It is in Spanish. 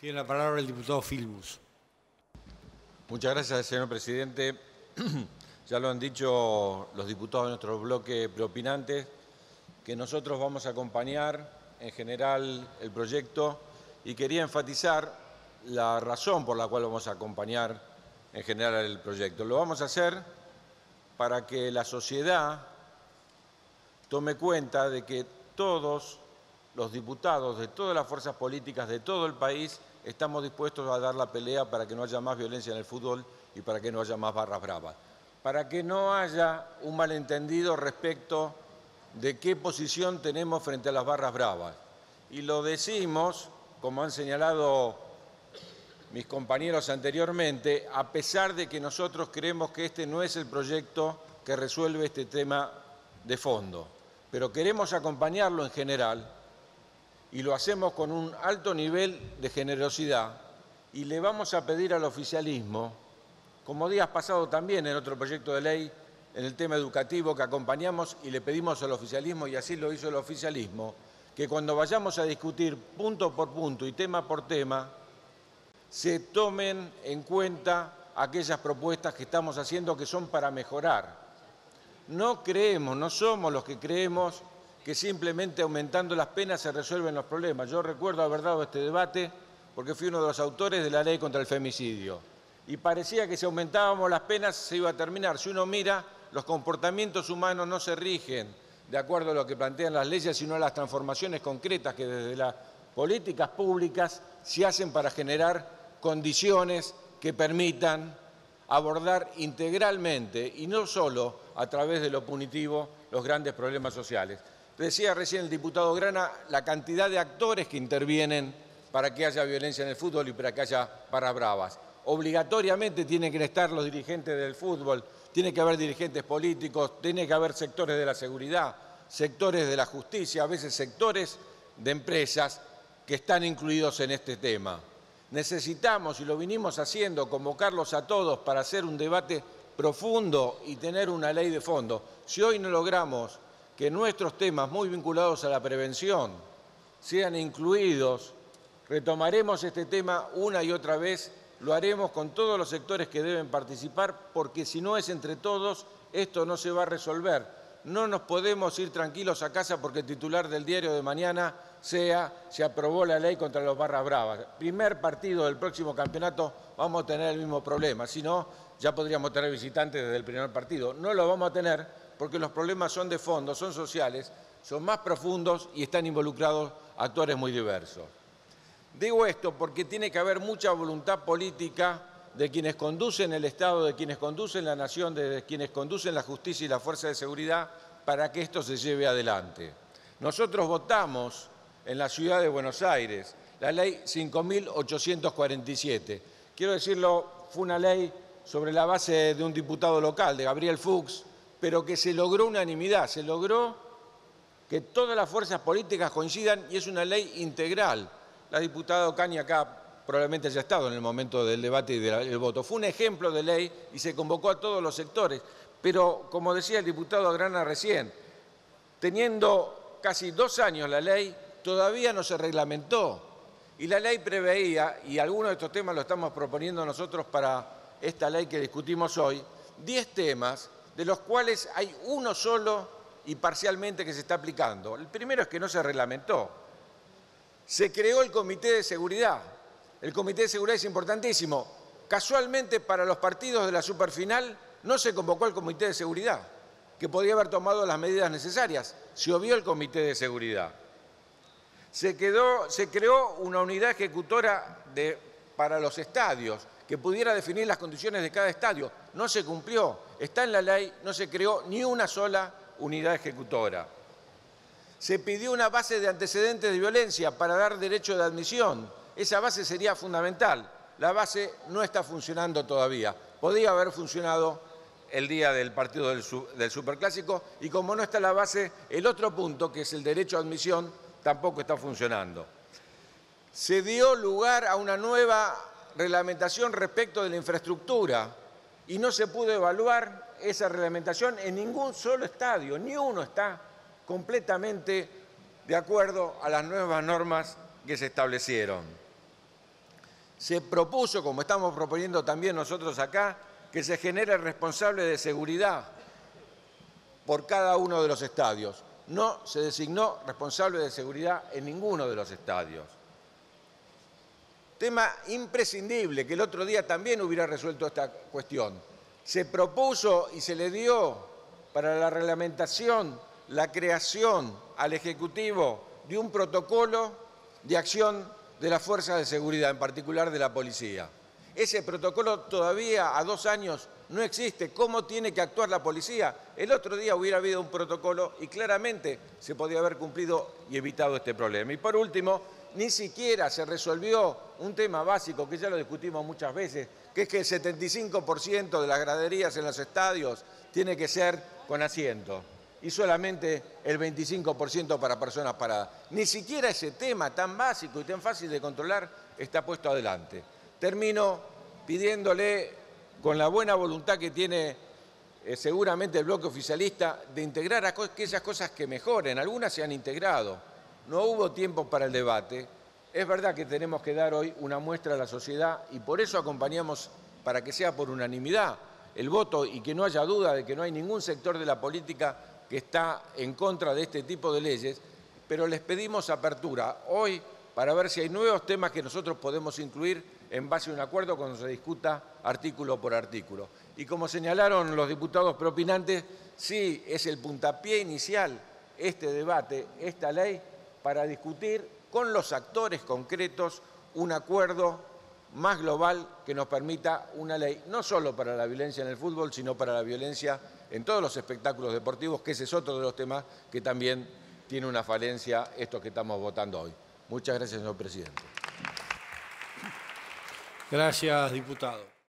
Tiene la palabra el diputado Filmus. Muchas gracias, señor presidente. ya lo han dicho los diputados de nuestro bloque preopinantes, que nosotros vamos a acompañar en general el proyecto y quería enfatizar la razón por la cual vamos a acompañar en general el proyecto. Lo vamos a hacer para que la sociedad tome cuenta de que todos los diputados de todas las fuerzas políticas de todo el país estamos dispuestos a dar la pelea para que no haya más violencia en el fútbol y para que no haya más barras bravas. Para que no haya un malentendido respecto de qué posición tenemos frente a las barras bravas. Y lo decimos, como han señalado mis compañeros anteriormente, a pesar de que nosotros creemos que este no es el proyecto que resuelve este tema de fondo. Pero queremos acompañarlo en general y lo hacemos con un alto nivel de generosidad y le vamos a pedir al oficialismo, como días pasados también en otro proyecto de ley, en el tema educativo que acompañamos y le pedimos al oficialismo, y así lo hizo el oficialismo, que cuando vayamos a discutir punto por punto y tema por tema, se tomen en cuenta aquellas propuestas que estamos haciendo que son para mejorar. No creemos, no somos los que creemos que simplemente aumentando las penas se resuelven los problemas. Yo recuerdo haber dado este debate porque fui uno de los autores de la ley contra el femicidio. Y parecía que si aumentábamos las penas se iba a terminar. Si uno mira, los comportamientos humanos no se rigen de acuerdo a lo que plantean las leyes, sino a las transformaciones concretas que desde las políticas públicas se hacen para generar condiciones que permitan abordar integralmente y no solo a través de lo punitivo los grandes problemas sociales. Decía recién el diputado Grana la cantidad de actores que intervienen para que haya violencia en el fútbol y para que haya para bravas. Obligatoriamente tienen que estar los dirigentes del fútbol, tiene que haber dirigentes políticos, tiene que haber sectores de la seguridad, sectores de la justicia, a veces sectores de empresas que están incluidos en este tema. Necesitamos, y lo vinimos haciendo, convocarlos a todos para hacer un debate profundo y tener una ley de fondo. Si hoy no logramos que nuestros temas muy vinculados a la prevención sean incluidos. Retomaremos este tema una y otra vez, lo haremos con todos los sectores que deben participar, porque si no es entre todos, esto no se va a resolver. No nos podemos ir tranquilos a casa porque el titular del diario de mañana sea se aprobó la ley contra los barras bravas. Primer partido del próximo campeonato vamos a tener el mismo problema, si no ya podríamos tener visitantes desde el primer partido. No lo vamos a tener porque los problemas son de fondo, son sociales, son más profundos y están involucrados actores muy diversos. Digo esto porque tiene que haber mucha voluntad política de quienes conducen el Estado, de quienes conducen la nación, de quienes conducen la justicia y la fuerza de seguridad para que esto se lleve adelante. Nosotros votamos en la ciudad de Buenos Aires la ley 5.847. Quiero decirlo, fue una ley sobre la base de un diputado local, de Gabriel Fuchs, pero que se logró unanimidad, se logró que todas las fuerzas políticas coincidan y es una ley integral. La diputada Ocaña acá probablemente haya estado en el momento del debate y del voto. Fue un ejemplo de ley y se convocó a todos los sectores. Pero, como decía el diputado Agrana recién, teniendo casi dos años la ley, todavía no se reglamentó. Y la ley preveía, y algunos de estos temas lo estamos proponiendo nosotros para esta ley que discutimos hoy, diez temas de los cuales hay uno solo y parcialmente que se está aplicando. El primero es que no se reglamentó. Se creó el Comité de Seguridad. El Comité de Seguridad es importantísimo. Casualmente para los partidos de la superfinal no se convocó el Comité de Seguridad, que podía haber tomado las medidas necesarias. Se obvió el Comité de Seguridad. Se, se creó una unidad ejecutora para los estadios que pudiera definir las condiciones de cada estadio. No se cumplió, está en la ley, no se creó ni una sola unidad ejecutora. Se pidió una base de antecedentes de violencia para dar derecho de admisión. Esa base sería fundamental. La base no está funcionando todavía. Podía haber funcionado el día del partido del, Superclásico y como no está la base, el otro punto, que es el derecho a admisión, tampoco está funcionando. Se dio lugar a una nueva reglamentación respecto de la infraestructura y no se pudo evaluar esa reglamentación en ningún solo estadio, ni uno está completamente de acuerdo a las nuevas normas que se establecieron. Se propuso, como estamos proponiendo también nosotros acá, que se genere responsable de seguridad por cada uno de los estadios. No se designó responsable de seguridad en ninguno de los estadios. Tema imprescindible, que el otro día también hubiera resuelto esta cuestión. Se propuso y se le dio para la reglamentación la creación al Ejecutivo de un protocolo de acción de las fuerzas de seguridad, en particular de la policía. Ese protocolo todavía a dos años no existe. ¿Cómo tiene que actuar la policía? El otro día hubiera habido un protocolo y claramente se podía haber cumplido y evitado este problema. Y por último, ni siquiera se resolvió un tema básico que ya lo discutimos muchas veces, que es que el 75% de las graderías en los estadios tiene que ser con asiento y solamente el 25% para personas paradas. Ni siquiera ese tema tan básico y tan fácil de controlar está puesto adelante. Termino pidiéndole, con la buena voluntad que tiene eh, seguramente el bloque oficialista, de integrar aquellas cosas que mejoren. Algunas se han integrado no hubo tiempo para el debate. Es verdad que tenemos que dar hoy una muestra a la sociedad y por eso acompañamos para que sea por unanimidad el voto y que no haya duda de que no hay ningún sector de la política que está en contra de este tipo de leyes, pero les pedimos apertura hoy para ver si hay nuevos temas que nosotros podemos incluir en base a un acuerdo cuando se discuta artículo por artículo. Y como señalaron los diputados propinantes, sí es el puntapié inicial este debate, esta ley, para discutir con los actores concretos un acuerdo más global que nos permita una ley, no solo para la violencia en el fútbol, sino para la violencia en todos los espectáculos deportivos, que ese es otro de los temas que también tiene una falencia esto que estamos votando hoy. Muchas gracias, señor presidente. Gracias, diputado.